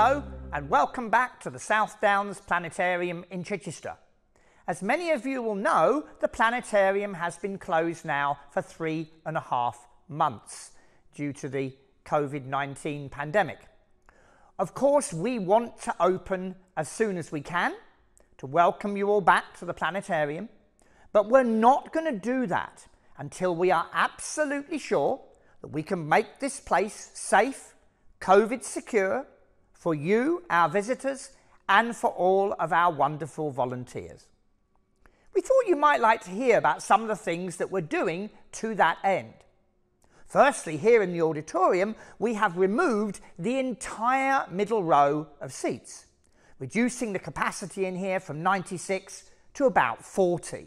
Hello, and welcome back to the South Downs Planetarium in Chichester. As many of you will know, the planetarium has been closed now for three and a half months due to the COVID 19 pandemic. Of course, we want to open as soon as we can to welcome you all back to the planetarium, but we're not going to do that until we are absolutely sure that we can make this place safe, COVID secure for you, our visitors, and for all of our wonderful volunteers. We thought you might like to hear about some of the things that we're doing to that end. Firstly, here in the auditorium, we have removed the entire middle row of seats, reducing the capacity in here from 96 to about 40.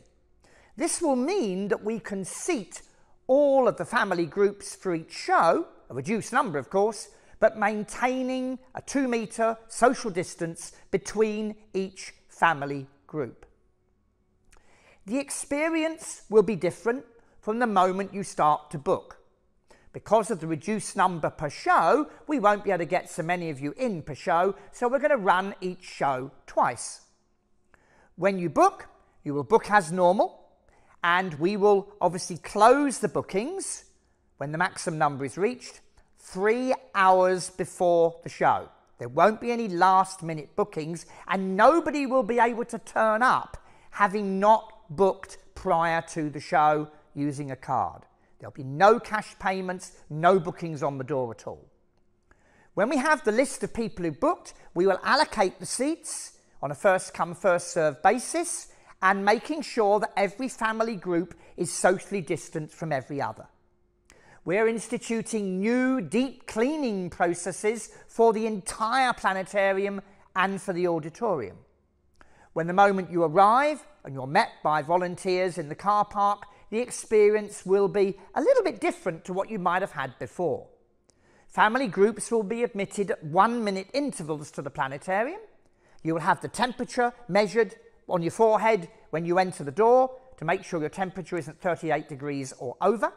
This will mean that we can seat all of the family groups for each show, a reduced number of course, but maintaining a two metre social distance between each family group. The experience will be different from the moment you start to book. Because of the reduced number per show, we won't be able to get so many of you in per show, so we're going to run each show twice. When you book, you will book as normal, and we will obviously close the bookings when the maximum number is reached three hours before the show. There won't be any last minute bookings, and nobody will be able to turn up having not booked prior to the show using a card. There'll be no cash payments, no bookings on the door at all. When we have the list of people who booked, we will allocate the seats on a first come, first served basis and making sure that every family group is socially distant from every other. We're instituting new deep cleaning processes for the entire planetarium and for the auditorium. When the moment you arrive and you're met by volunteers in the car park, the experience will be a little bit different to what you might have had before. Family groups will be admitted at one minute intervals to the planetarium. You will have the temperature measured on your forehead when you enter the door to make sure your temperature isn't 38 degrees or over.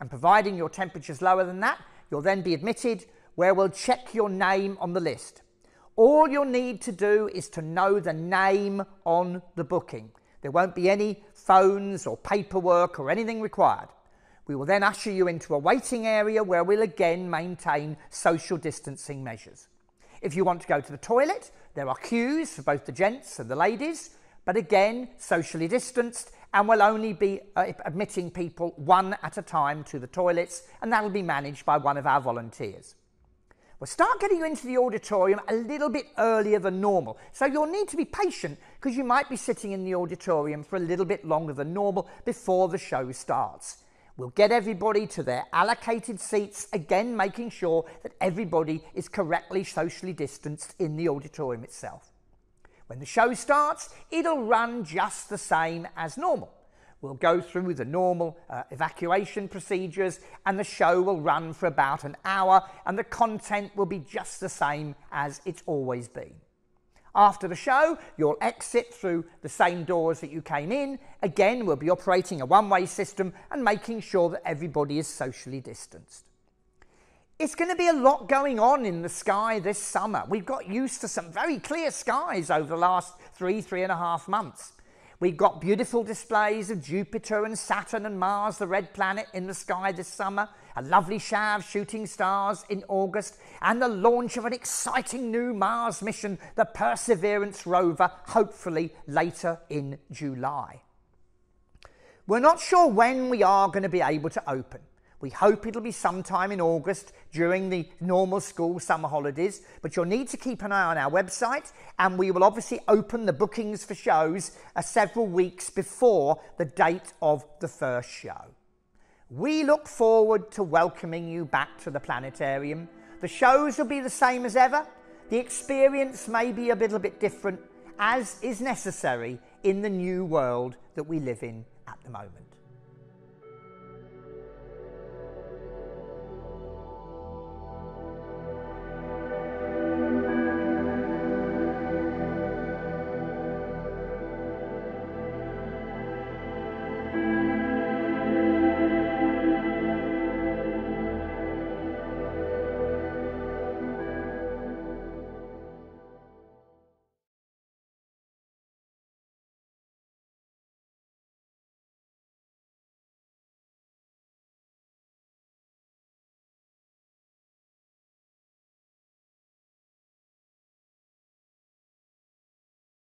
And providing your temperature is lower than that, you'll then be admitted where we'll check your name on the list. All you'll need to do is to know the name on the booking. There won't be any phones or paperwork or anything required. We will then usher you into a waiting area where we'll again maintain social distancing measures. If you want to go to the toilet, there are queues for both the gents and the ladies, but again, socially distanced, and we'll only be uh, admitting people one at a time to the toilets, and that'll be managed by one of our volunteers. We'll start getting you into the auditorium a little bit earlier than normal. So you'll need to be patient because you might be sitting in the auditorium for a little bit longer than normal before the show starts. We'll get everybody to their allocated seats, again making sure that everybody is correctly socially distanced in the auditorium itself. When the show starts, it'll run just the same as normal. We'll go through the normal uh, evacuation procedures and the show will run for about an hour and the content will be just the same as it's always been. After the show, you'll exit through the same doors that you came in. Again, we'll be operating a one-way system and making sure that everybody is socially distanced. It's going to be a lot going on in the sky this summer. We've got used to some very clear skies over the last three, three and a half months. We've got beautiful displays of Jupiter and Saturn and Mars, the red planet, in the sky this summer, a lovely shower of shooting stars in August, and the launch of an exciting new Mars mission, the Perseverance rover, hopefully later in July. We're not sure when we are going to be able to open. We hope it'll be sometime in August during the normal school summer holidays, but you'll need to keep an eye on our website and we will obviously open the bookings for shows uh, several weeks before the date of the first show. We look forward to welcoming you back to the planetarium. The shows will be the same as ever. The experience may be a little bit different, as is necessary in the new world that we live in at the moment.